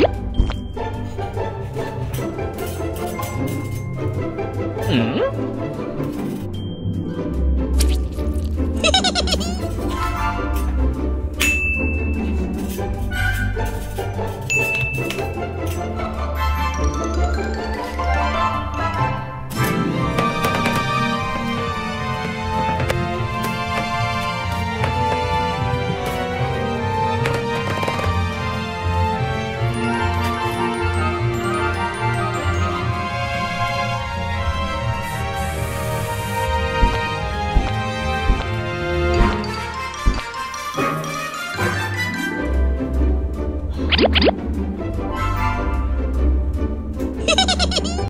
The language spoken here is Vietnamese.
you わあ!